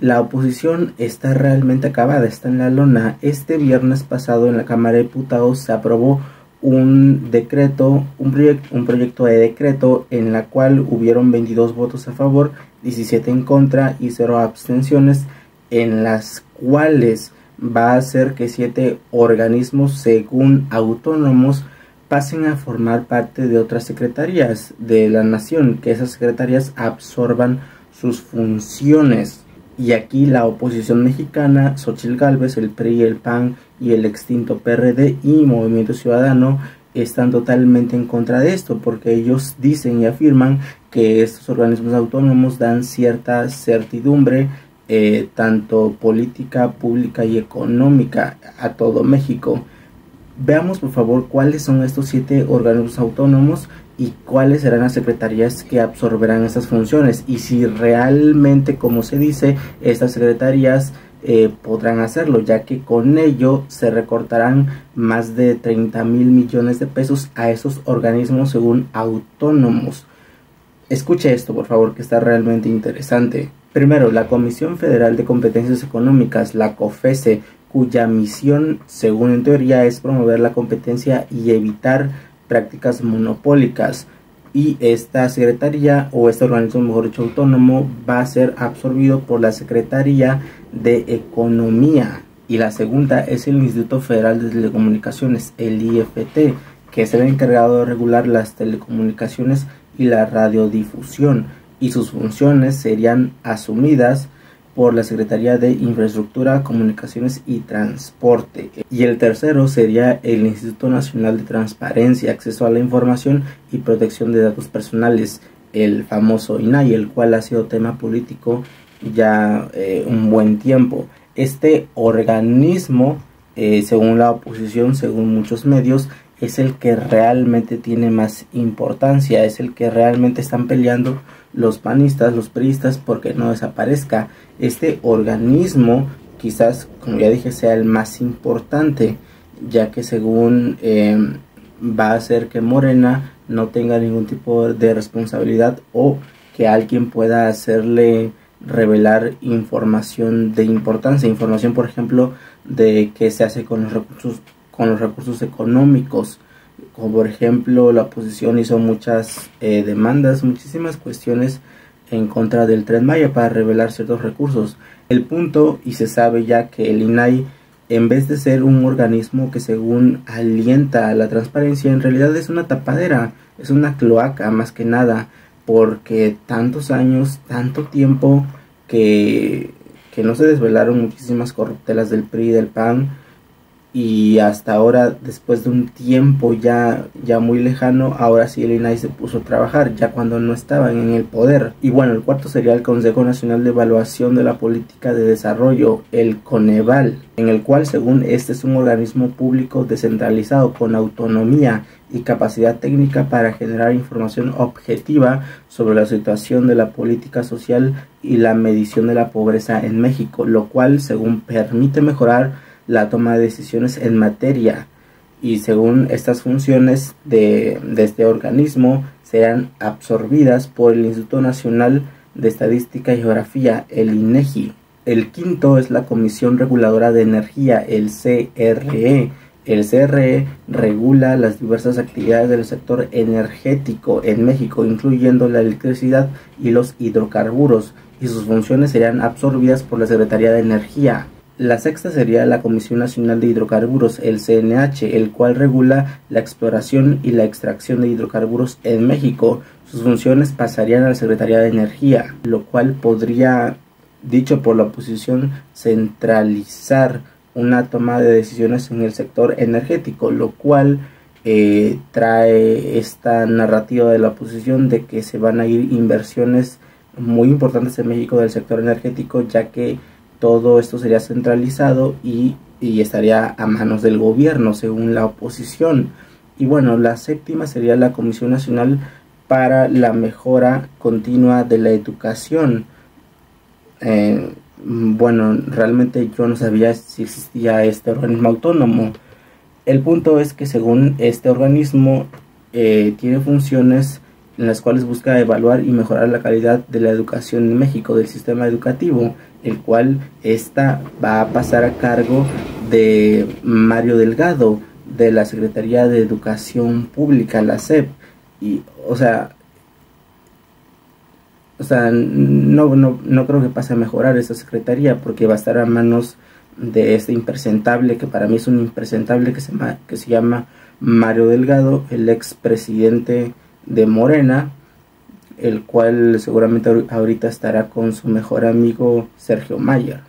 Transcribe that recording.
La oposición está realmente acabada, está en la lona. Este viernes pasado en la Cámara de Diputados se aprobó un decreto, un, proyecto, un proyecto de decreto en la cual hubieron 22 votos a favor, 17 en contra y 0 abstenciones, en las cuales va a hacer que siete organismos según autónomos pasen a formar parte de otras secretarías de la nación, que esas secretarías absorban sus funciones. Y aquí la oposición mexicana, Xochitl Gálvez, el PRI, el PAN y el extinto PRD y Movimiento Ciudadano están totalmente en contra de esto porque ellos dicen y afirman que estos organismos autónomos dan cierta certidumbre eh, tanto política, pública y económica a todo México. Veamos por favor cuáles son estos siete organismos autónomos y cuáles serán las secretarías que absorberán estas funciones y si realmente, como se dice, estas secretarías eh, podrán hacerlo, ya que con ello se recortarán más de 30 mil millones de pesos a esos organismos según autónomos. Escuche esto, por favor, que está realmente interesante. Primero, la Comisión Federal de Competencias Económicas, la COFESE, cuya misión, según en teoría, es promover la competencia y evitar prácticas monopólicas. Y esta secretaría o este organismo, mejor dicho, autónomo, va a ser absorbido por la Secretaría de Economía. Y la segunda es el Instituto Federal de Telecomunicaciones, el IFT, que es el encargado de regular las telecomunicaciones y la radiodifusión. Y sus funciones serían asumidas por la Secretaría de Infraestructura, Comunicaciones y Transporte. Y el tercero sería el Instituto Nacional de Transparencia, Acceso a la Información y Protección de Datos Personales, el famoso INAI, el cual ha sido tema político ya eh, un buen tiempo. Este organismo, eh, según la oposición, según muchos medios, es el que realmente tiene más importancia, es el que realmente están peleando los panistas, los priistas, porque no desaparezca. Este organismo quizás, como ya dije, sea el más importante, ya que según em, va a hacer que Morena no tenga ningún tipo de responsabilidad o que alguien pueda hacerle revelar información de importancia, información por ejemplo de qué se hace con los recursos con los recursos económicos, como por ejemplo la oposición hizo muchas eh, demandas, muchísimas cuestiones en contra del tren Maya para revelar ciertos recursos. El punto, y se sabe ya que el INAI, en vez de ser un organismo que según alienta a la transparencia, en realidad es una tapadera, es una cloaca más que nada, porque tantos años, tanto tiempo que, que no se desvelaron muchísimas corruptelas del PRI y del PAN, y hasta ahora después de un tiempo ya ya muy lejano ahora sí el INAI se puso a trabajar ya cuando no estaban en el poder. Y bueno el cuarto sería el Consejo Nacional de Evaluación de la Política de Desarrollo el Coneval en el cual según este es un organismo público descentralizado con autonomía y capacidad técnica para generar información objetiva sobre la situación de la política social y la medición de la pobreza en México lo cual según permite mejorar la toma de decisiones en materia y según estas funciones de, este organismo serán absorbidas por el Instituto Nacional de Estadística y Geografía, el INEGI. El quinto es la Comisión Reguladora de Energía, el CRE. El CRE regula las diversas actividades del sector energético en México, incluyendo la electricidad y los hidrocarburos, y sus funciones serán absorbidas por la Secretaría de Energía. La sexta sería la Comisión Nacional de Hidrocarburos, el CNH, el cual regula la exploración y la extracción de hidrocarburos en México. Sus funciones pasarían a la Secretaría de Energía, lo cual podría, dicho por la oposición, centralizar una toma de decisiones en el sector energético, lo cual eh, trae esta narrativa de la oposición de que se van a ir inversiones muy importantes en México del sector energético, ya que todo esto sería centralizado y, estaría a manos del gobierno, según la oposición. Y bueno, la séptima sería la Comisión Nacional para la Mejora Continua de la Educación. Eh, bueno, realmente yo no sabía si existía este organismo autónomo. El punto es que según este organismo eh, tiene funciones en las cuales busca evaluar y mejorar la calidad de la educación en México, del sistema educativo. El cual esta va a pasar a cargo de Mario Delgado, de la Secretaría de Educación Pública, la SEP. Y, o sea, o sea, no, no, no creo que pase a mejorar esa secretaría porque va a estar a manos de este impresentable, que para mí es un impresentable que se, que se llama Mario Delgado, el ex presidente de Morena, el cual seguramente ahorita estará con su mejor amigo Sergio Mayer.